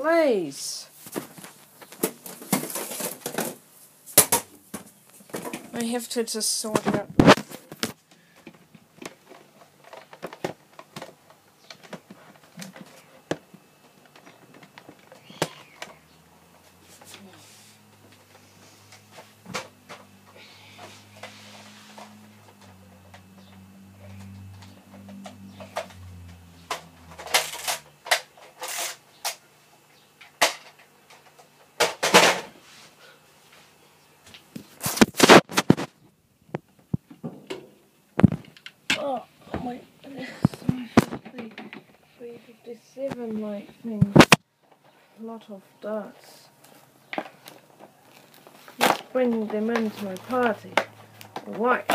please. I have to just sort it out. Oh, wait, this is 357 lightning. A lot of darts. Let's bring them into my party. Right.